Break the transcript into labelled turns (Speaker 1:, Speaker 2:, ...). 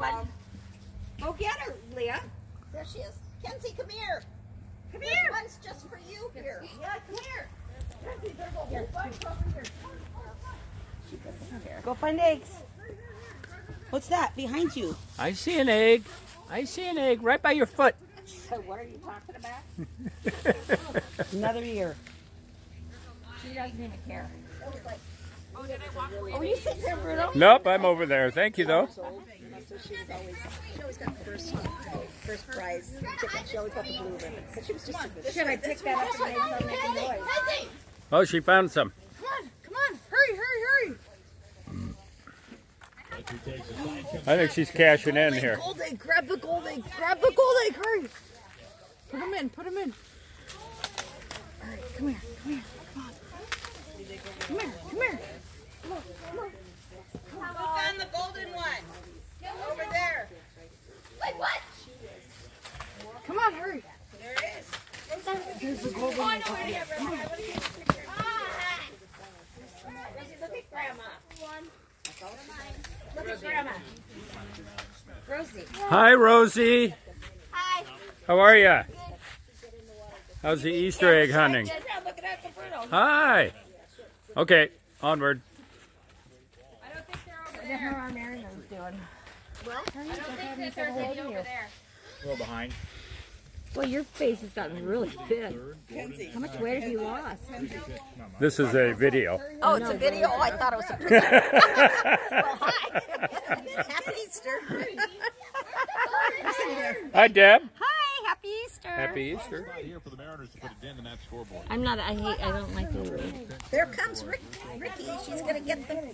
Speaker 1: one. Um, go get her, Leah.
Speaker 2: There she is. Kenzie, come here.
Speaker 1: Come
Speaker 2: This
Speaker 1: here.
Speaker 2: one's just for you here.
Speaker 1: Yeah, come here. Kenzie, there's a whole bunch over here. Go find eggs. What's that behind you?
Speaker 3: I see an egg. I see an egg right by your foot.
Speaker 1: So what are you talking about? Another year. She doesn't even care. Oh, you sitting there, Bruno?
Speaker 3: nope, I'm over there. Thank you, though.
Speaker 2: So she was always, she always got the first, first prize. She always got the blue ribbon. Because she was just
Speaker 1: Should I pick that up and make some making noise?
Speaker 3: Oh, she found some.
Speaker 1: Come on, come on, hurry, hurry, hurry.
Speaker 3: I think she's cashing in here.
Speaker 1: Gold egg, grab the gold egg, grab the gold egg, hurry. Put him in, put him in. All right, come here, come here, come on. Come here, come here.
Speaker 2: Who found the golden one? Over there. Like what?
Speaker 1: Come on, hurry.
Speaker 2: There it is.
Speaker 1: There's the golden egg.
Speaker 2: Rosie, look at Grandma. Look at Grandma.
Speaker 1: Rosie.
Speaker 3: Hi, Rosie.
Speaker 2: Hi.
Speaker 3: How are ya? How's the Easter egg hunting?
Speaker 2: Look at Uncle Bruno.
Speaker 3: Hi. Okay, onward.
Speaker 1: What her Aunt Marion's doing?
Speaker 3: A little behind.
Speaker 1: Well, your face has gotten really thin. How much weight have you lost?
Speaker 3: This is a video.
Speaker 2: Oh, it's a video? Oh, I thought it was a picture. well, hi. Happy Easter.
Speaker 3: Hi, Deb.
Speaker 1: Hi, happy Easter.
Speaker 3: Happy Easter.
Speaker 4: Not here for the Mariners to put a dent in that scoreboard.
Speaker 1: I'm not. I hate. I don't like the.
Speaker 2: There comes Rick, Ricky. She's going to get the.